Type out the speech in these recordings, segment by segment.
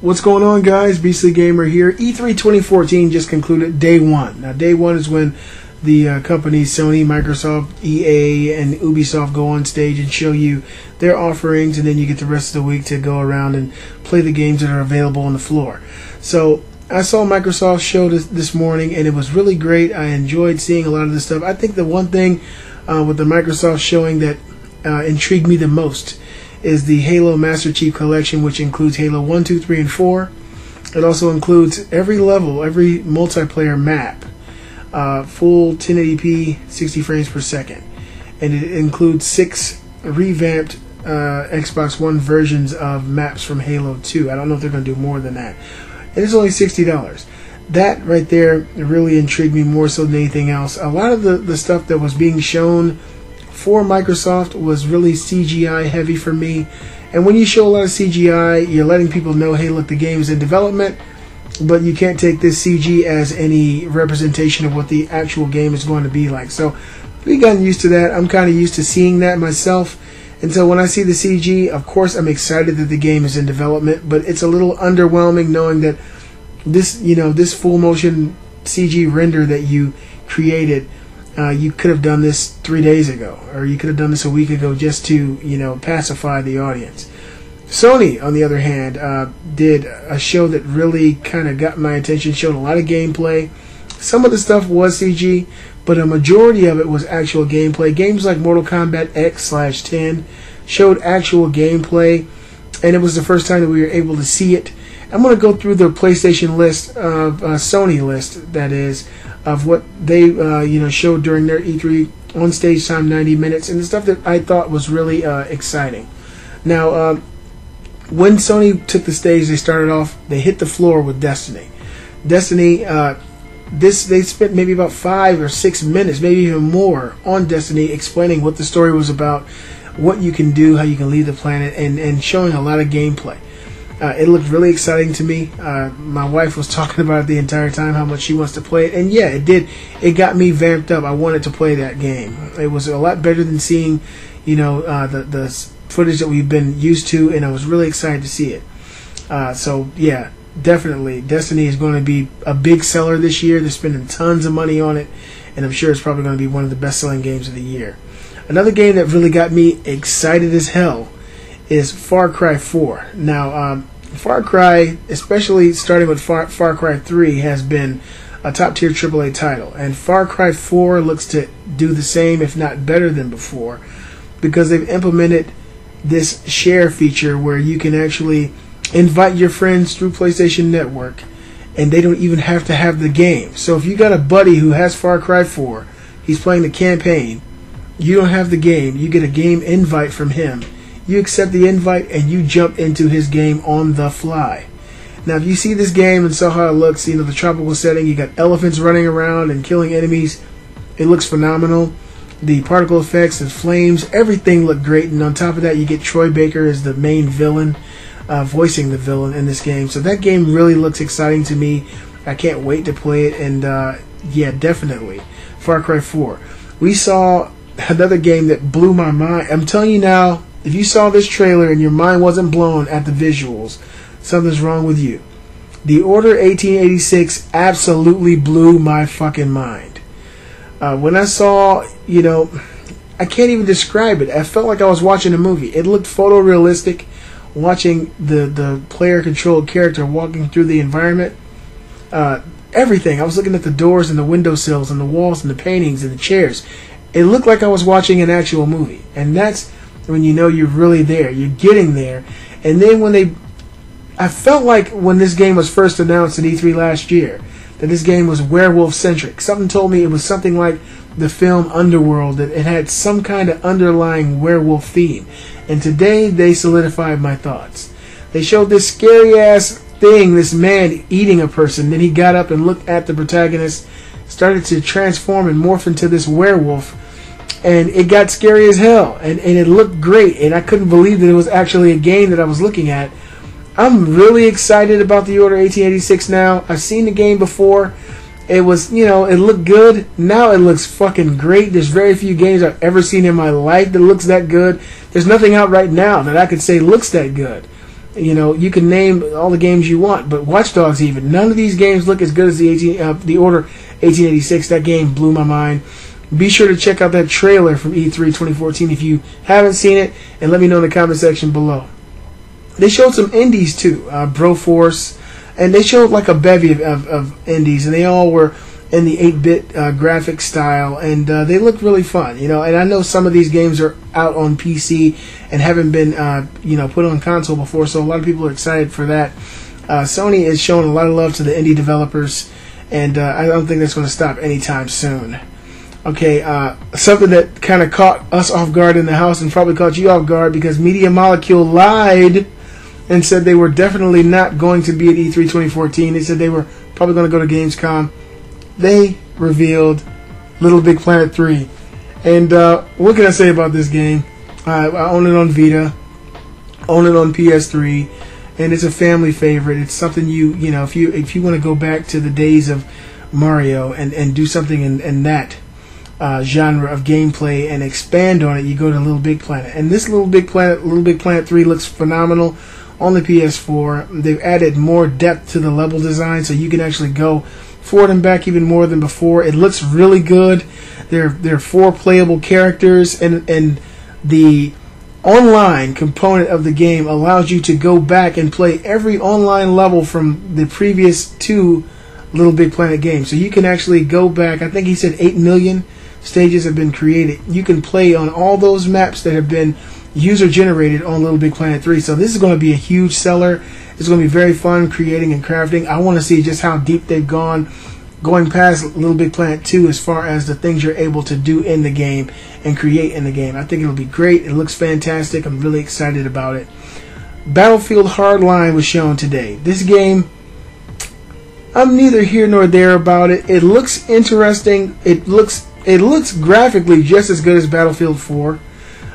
What's going on, guys? Beastly Gamer here. E3 2014 just concluded day one. Now, day one is when the uh, companies Sony, Microsoft, EA, and Ubisoft go on stage and show you their offerings, and then you get the rest of the week to go around and play the games that are available on the floor. So, I saw Microsoft show this, this morning, and it was really great. I enjoyed seeing a lot of this stuff. I think the one thing uh, with the Microsoft showing that uh, intrigued me the most is the Halo Master Chief Collection, which includes Halo 1, 2, 3, and 4. It also includes every level, every multiplayer map, uh, full 1080p, 60 frames per second. And it includes six revamped uh, Xbox One versions of maps from Halo 2. I don't know if they're going to do more than that. And it's only $60. That right there really intrigued me more so than anything else. A lot of the, the stuff that was being shown for Microsoft was really CGI heavy for me. And when you show a lot of CGI, you're letting people know, hey, look, the game is in development, but you can't take this CG as any representation of what the actual game is going to be like. So we've gotten used to that. I'm kind of used to seeing that myself. And so when I see the CG, of course, I'm excited that the game is in development, but it's a little underwhelming knowing that this, you know, this full motion CG render that you created uh, you could have done this three days ago, or you could have done this a week ago just to, you know, pacify the audience. Sony, on the other hand, uh, did a show that really kind of got my attention, showed a lot of gameplay. Some of the stuff was CG, but a majority of it was actual gameplay. Games like Mortal Kombat X slash 10 showed actual gameplay, and it was the first time that we were able to see it. I'm going to go through the PlayStation list of uh, Sony list, that is, of what they uh, you know showed during their E3 on stage time 90 minutes and the stuff that I thought was really uh, exciting. Now, um, when Sony took the stage, they started off. They hit the floor with Destiny. Destiny. This they spent maybe about five or six minutes, maybe even more, on Destiny, explaining what the story was about, what you can do, how you can leave the planet, and and showing a lot of gameplay. Uh, it looked really exciting to me. Uh, my wife was talking about it the entire time, how much she wants to play it, and yeah, it did. It got me vamped up. I wanted to play that game. It was a lot better than seeing, you know, uh, the the footage that we've been used to, and I was really excited to see it. Uh, so yeah, definitely, Destiny is going to be a big seller this year. They're spending tons of money on it, and I'm sure it's probably going to be one of the best-selling games of the year. Another game that really got me excited as hell is Far Cry 4. Now, um, Far Cry, especially starting with Far, Far Cry 3, has been a top tier AAA title. And Far Cry 4 looks to do the same, if not better than before, because they've implemented this share feature where you can actually invite your friends through PlayStation Network and they don't even have to have the game. So if you got a buddy who has Far Cry 4, he's playing the campaign, you don't have the game, you get a game invite from him you accept the invite and you jump into his game on the fly. Now, if you see this game and saw how it looks, you know, the tropical setting, you got elephants running around and killing enemies. It looks phenomenal. The particle effects and flames, everything looked great. And on top of that, you get Troy Baker as the main villain, uh, voicing the villain in this game. So that game really looks exciting to me. I can't wait to play it. And uh, yeah, definitely. Far Cry 4. We saw another game that blew my mind. I'm telling you now, if you saw this trailer and your mind wasn't blown at the visuals, something's wrong with you. The Order 1886 absolutely blew my fucking mind. Uh, when I saw, you know, I can't even describe it. I felt like I was watching a movie. It looked photorealistic, watching the, the player controlled character walking through the environment. Uh, everything. I was looking at the doors and the windowsills and the walls and the paintings and the chairs. It looked like I was watching an actual movie. And that's when you know you're really there, you're getting there. And then when they, I felt like when this game was first announced in E3 last year, that this game was werewolf centric. Something told me it was something like the film Underworld, that it had some kind of underlying werewolf theme. And today they solidified my thoughts. They showed this scary ass thing, this man eating a person. Then he got up and looked at the protagonist, started to transform and morph into this werewolf and it got scary as hell and, and it looked great and i couldn't believe that it was actually a game that i was looking at i'm really excited about the order 1886 now i've seen the game before It was, you know, it looked good. Now it looks fucking great. There's very few games I've ever seen in my life that looks that good. There's nothing out right now that I could say looks that good. You know, you can name all the games you want, but Watch Dogs even none of these games look as good as the 18, uh, the Order 1886. That game blew my mind. Be sure to check out that trailer from E3 2014 if you haven't seen it, and let me know in the comment section below. They showed some indies too, uh, Broforce, and they showed like a bevy of, of, of indies, and they all were in the 8-bit uh, graphic style, and uh, they look really fun, you know. And I know some of these games are out on PC and haven't been, uh, you know, put on console before, so a lot of people are excited for that. Uh, Sony is showing a lot of love to the indie developers, and uh, I don't think that's going to stop anytime soon. Okay, uh, something that kind of caught us off guard in the house and probably caught you off guard because Media Molecule lied and said they were definitely not going to be at E3 2014. They said they were probably going to go to Gamescom. They revealed Little Big Planet 3. And uh, what can I say about this game? I own it on Vita, own it on PS3, and it's a family favorite. It's something you you know if you if you want to go back to the days of Mario and, and do something in, in that uh, genre of gameplay and expand on it, you go to Little Big Planet. And this Little Big Planet, Little Big Planet 3 looks phenomenal on the PS4. They've added more depth to the level design, so you can actually go forward and back even more than before. It looks really good. There, there are four playable characters, and and the online component of the game allows you to go back and play every online level from the previous two Little Big Planet games. So you can actually go back. I think he said eight million stages have been created. You can play on all those maps that have been user generated on Little Big Planet 3. So this is going to be a huge seller. It's going to be very fun creating and crafting. I want to see just how deep they've gone going past Little Big Planet 2 as far as the things you're able to do in the game and create in the game. I think it'll be great. It looks fantastic. I'm really excited about it. Battlefield Hardline was shown today. This game I'm neither here nor there about it. It looks interesting. It looks it looks graphically just as good as Battlefield 4.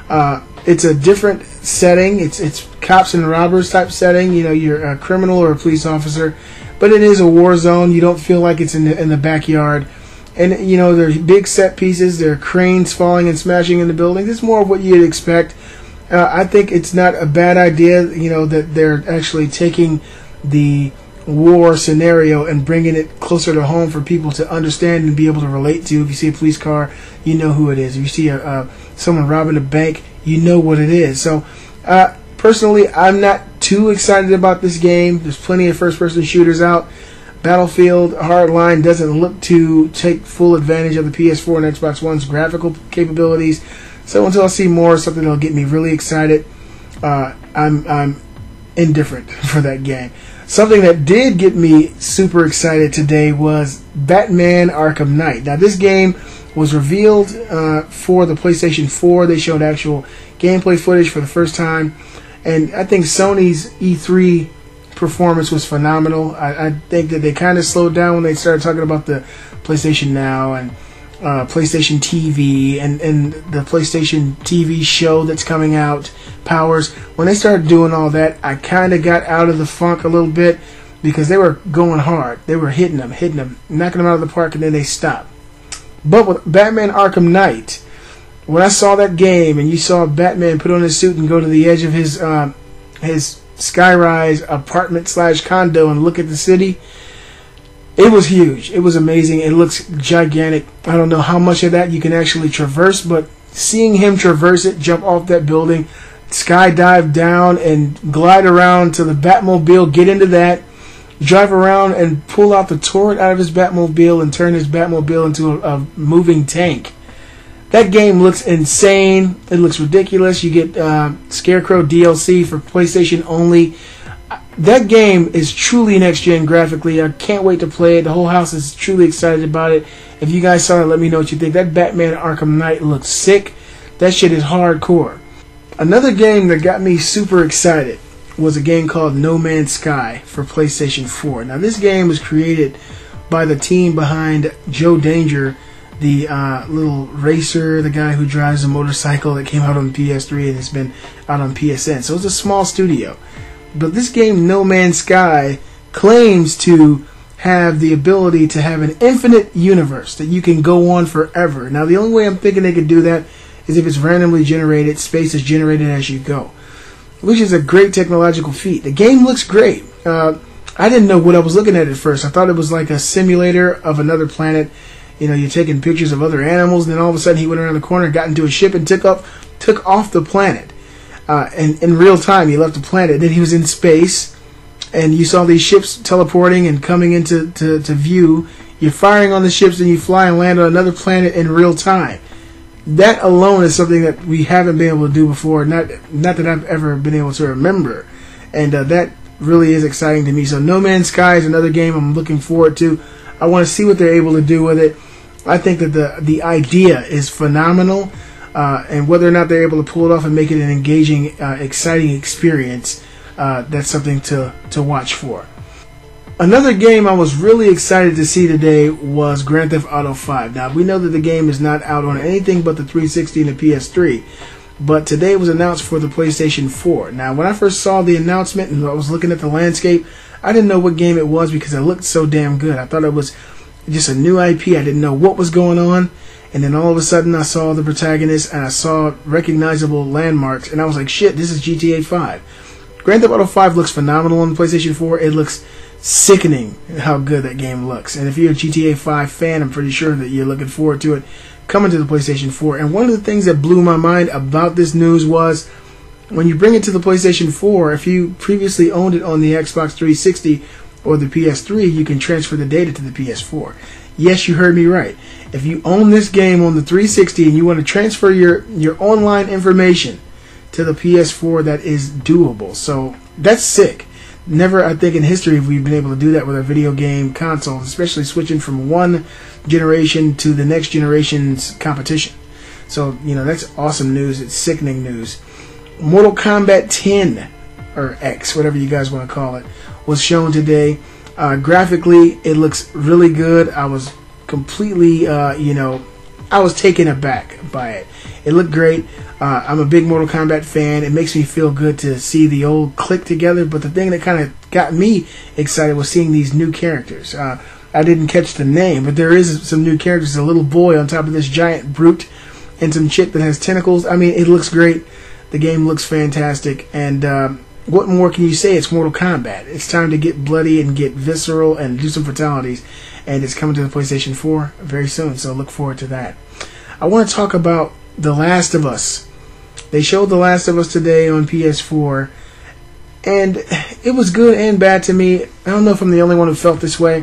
Uh, it's a different setting. It's it's cops and robbers type setting. You know, you're a criminal or a police officer, but it is a war zone. You don't feel like it's in the, in the backyard. And you know, there's big set pieces. There are cranes falling and smashing in the buildings. It's more of what you'd expect. Uh, I think it's not a bad idea. You know that they're actually taking the war scenario and bringing it closer to home for people to understand and be able to relate to. If you see a police car, you know who it is. If you see a, someone robbing a bank, you know what it is. So, uh, personally, I'm not too excited about this game. There's plenty of first-person shooters out. Battlefield Hardline doesn't look to take full advantage of the PS4 and Xbox One's graphical capabilities. So until I see more, something that'll get me really excited, uh, I'm I'm indifferent for that game. Something that did get me super excited today was Batman Arkham Knight. Now, this game was revealed uh, for the PlayStation 4. They showed actual gameplay footage for the first time. And I think Sony's E3 performance was phenomenal. I, I think that they kind of slowed down when they started talking about the PlayStation Now and uh, PlayStation TV and, and the PlayStation TV show that's coming out, Powers. When they started doing all that, I kind of got out of the funk a little bit because they were going hard. They were hitting them, hitting them, knocking them out of the park, and then they stopped. But with Batman Arkham Knight, when I saw that game and you saw Batman put on his suit and go to the edge of his uh, his skyrise apartment slash condo and look at the city, it was huge. It was amazing. It looks gigantic. I don't know how much of that you can actually traverse, but seeing him traverse it, jump off that building, skydive down, and glide around to the Batmobile, get into that, drive around and pull out the turret out of his Batmobile and turn his Batmobile into a, a moving tank. That game looks insane. It looks ridiculous. You get uh, Scarecrow DLC for PlayStation only that game is truly next gen graphically. I can't wait to play it. The whole house is truly excited about it. If you guys saw it, let me know what you think. That Batman Arkham Knight looks sick. That shit is hardcore. Another game that got me super excited was a game called No Man's Sky for PlayStation 4. Now, this game was created by the team behind Joe Danger, the uh, little racer, the guy who drives a motorcycle that came out on PS3 and has been out on PSN. So it's a small studio. But this game, No Man's Sky, claims to have the ability to have an infinite universe that you can go on forever. Now, the only way I'm thinking they could do that is if it's randomly generated, space is generated as you go, which is a great technological feat. The game looks great. Uh, I didn't know what I was looking at at first. I thought it was like a simulator of another planet. You know, you're taking pictures of other animals, and then all of a sudden he went around the corner, got into a ship, and took up took off the planet. Uh, and in real time, he left the planet. Then he was in space, and you saw these ships teleporting and coming into to, to view. You're firing on the ships, and you fly and land on another planet in real time. That alone is something that we haven't been able to do before. Not not that I've ever been able to remember, and uh, that really is exciting to me. So No Man's Sky is another game I'm looking forward to. I want to see what they're able to do with it. I think that the the idea is phenomenal, uh, and whether or not they're able to pull it off and make it an engaging, uh, exciting experience, uh, that's something to to watch for. Another game I was really excited to see today was Grand Theft Auto 5. Now we know that the game is not out on anything but the 360 and the PS3, but today it was announced for the PlayStation 4. Now, when I first saw the announcement and I was looking at the landscape, I didn't know what game it was because it looked so damn good. I thought it was just a new IP. I didn't know what was going on. And then all of a sudden, I saw the protagonist and I saw recognizable landmarks, and I was like, shit, this is GTA 5. Grand Theft Auto 5 looks phenomenal on the PlayStation 4. It looks sickening how good that game looks. And if you're a GTA 5 fan, I'm pretty sure that you're looking forward to it coming to the PlayStation 4. And one of the things that blew my mind about this news was when you bring it to the PlayStation 4, if you previously owned it on the Xbox 360 or the PS3, you can transfer the data to the PS4. Yes, you heard me right. If you own this game on the 360 and you want to transfer your, your online information to the PS4, that is doable. So that's sick. Never, I think, in history have we been able to do that with a video game console, especially switching from one generation to the next generation's competition. So, you know, that's awesome news. It's sickening news. Mortal Kombat 10, or X, whatever you guys want to call it, was shown today. Uh, graphically, it looks really good. I was completely, uh, you know, I was taken aback by it. It looked great. Uh, I'm a big Mortal Kombat fan. It makes me feel good to see the old click together. But the thing that kind of got me excited was seeing these new characters. Uh, I didn't catch the name, but there is some new characters. A little boy on top of this giant brute, and some chick that has tentacles. I mean, it looks great. The game looks fantastic, and um, what more can you say? It's Mortal Kombat. It's time to get bloody and get visceral and do some fatalities, and it's coming to the PlayStation 4 very soon. So look forward to that. I want to talk about The Last of Us. They showed The Last of Us today on PS4, and it was good and bad to me. I don't know if I'm the only one who felt this way.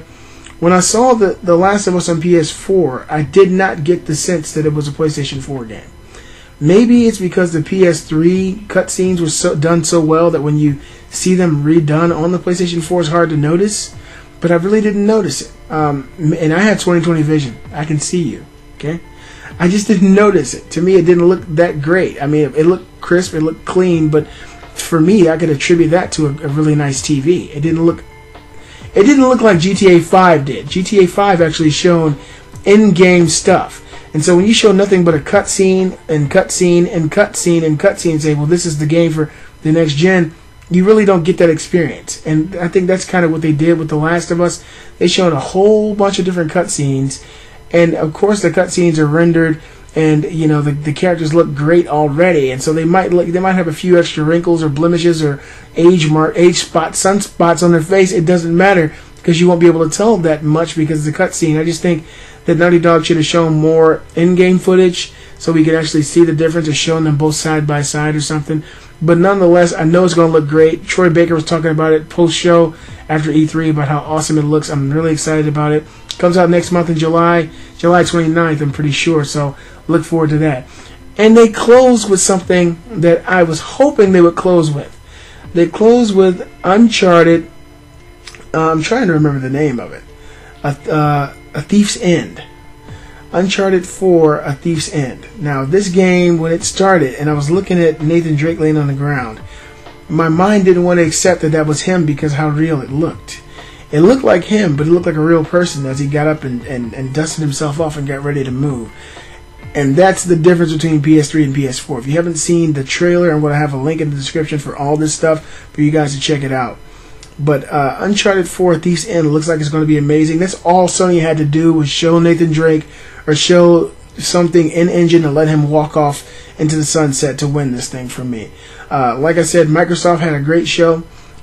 When I saw the, the Last of Us on PS4, I did not get the sense that it was a PlayStation 4 game. Maybe it's because the PS3 cutscenes were so, done so well that when you see them redone on the PlayStation 4, it's hard to notice. But I really didn't notice it. Um, and I had 20/20 vision. I can see you. Okay. I just didn't notice it. To me, it didn't look that great. I mean, it, looked crisp, it looked clean, but for me, I could attribute that to a, a really nice TV. It didn't look it didn't look like GTA 5 did. GTA 5 actually showed in-game stuff. And so when you show nothing but a cutscene and cutscene and cutscene and cutscene and say, well, this is the game for the next gen, you really don't get that experience. And I think that's kind of what they did with The Last of Us. They showed a whole bunch of different cutscenes. And of course, the cutscenes are rendered and you know the, the characters look great already, and so they might look they might have a few extra wrinkles or blemishes or age mark age spots sunspots on their face. It doesn't matter because you won't be able to tell that much because of the cutscene. I just think that Naughty Dog should have shown more in-game footage so we could actually see the difference of showing them both side by side or something. But nonetheless, I know it's going to look great. Troy Baker was talking about it post show after E3 about how awesome it looks. I'm really excited about it. Comes out next month in July, July 29th, I'm pretty sure. So look forward to that. And they close with something that I was hoping they would close with. They close with Uncharted. Uh, I'm trying to remember the name of it. A, uh, a Thief's End. Uncharted 4, A Thief's End. Now, this game, when it started, and I was looking at Nathan Drake laying on the ground, my mind didn't want to accept that that was him because how real it looked. It looked like him, but it looked like a real person as he got up and, and, and dusted himself off and got ready to move. And that's the difference between PS3 and PS4. If you haven't seen the trailer, I'm going to have a link in the description for all this stuff for you guys to check it out. But uh, Uncharted 4 Thief's End looks like it's going to be amazing. That's all Sony had to do was show Nathan Drake or show something in engine and let him walk off into the sunset to win this thing for me. Uh, like I said, Microsoft had a great show.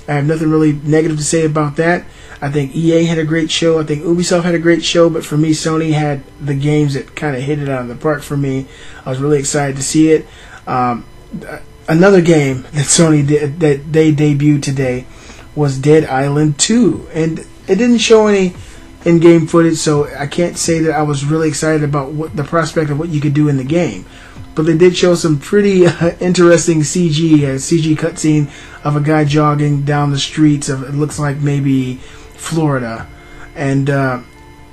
I have nothing really negative to say about that. I think EA had a great show. I think Ubisoft had a great show, but for me, Sony had the games that kind of hit it out of the park for me. I was really excited to see it. Um, another game that Sony did that they debuted today was Dead Island 2, and it didn't show any in-game footage, so I can't say that I was really excited about what the prospect of what you could do in the game. But they did show some pretty uh, interesting CG, a CG cutscene of a guy jogging down the streets of it looks like maybe Florida, and uh,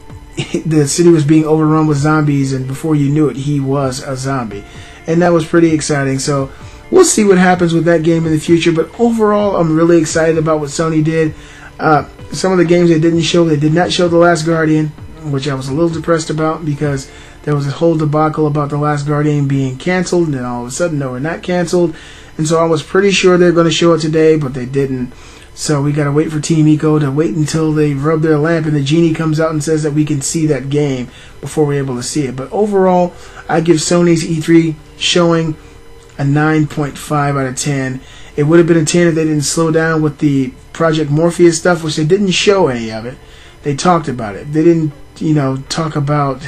the city was being overrun with zombies, and before you knew it, he was a zombie, and that was pretty exciting. So we'll see what happens with that game in the future. But overall, I'm really excited about what Sony did. Uh, some of the games they didn't show, they did not show The Last Guardian, which I was a little depressed about because there was a whole debacle about The Last Guardian being canceled, and then all of a sudden, no, we're not canceled. And so I was pretty sure they're going to show it today, but they didn't. So we got to wait for Team Ico to wait until they rub their lamp and the genie comes out and says that we can see that game before we're able to see it. But overall, I give Sony's E3 showing a 9.5 out of 10. It would have been a 10 if they didn't slow down with the Project Morpheus stuff, which they didn't show any of it. They talked about it. They didn't, you know, talk about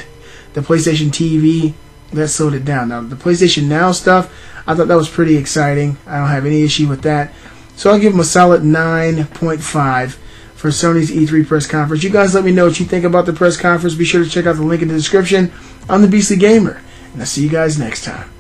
the PlayStation TV. That slowed it down. Now, the PlayStation Now stuff, I thought that was pretty exciting. I don't have any issue with that. So I'll give them a solid 9.5 for Sony's E3 press conference. You guys let me know what you think about the press conference. Be sure to check out the link in the description. I'm the Beastly Gamer, and I'll see you guys next time.